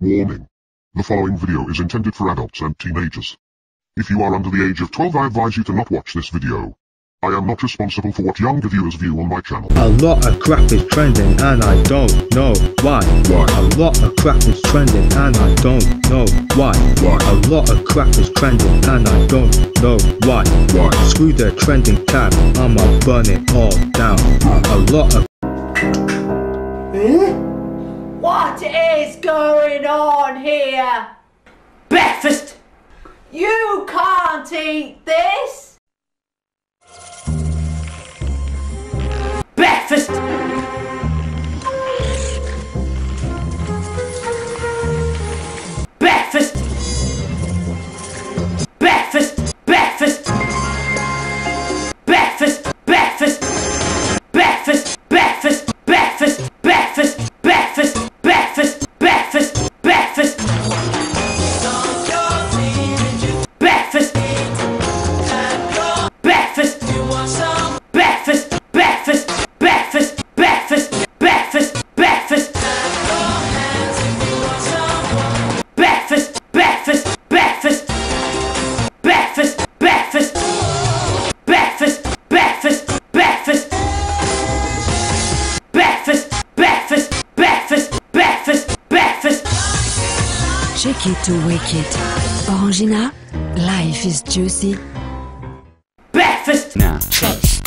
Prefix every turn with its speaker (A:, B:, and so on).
A: Warning. The following video is intended for adults and teenagers. If you are under the age of 12 I advise you to not watch this video. I am not responsible for what younger viewers view on my channel.
B: A lot of crap is trending and I don't know why.
A: Why?
B: A lot of crap is trending and I don't know why.
A: Why?
B: A lot of crap is trending and I don't know why.
A: Why?
B: Screw the trending tab, I'ma burn it all down. A lot of
C: What is going on here? Breakfast! You can't eat this! Breakfast! Breakfast! Breakfast! Breakfast! Breakfast! Breakfast! Breakfast!
D: Shake it to wake it. Orangina, life is juicy.
C: Breakfast!
E: Now, choice.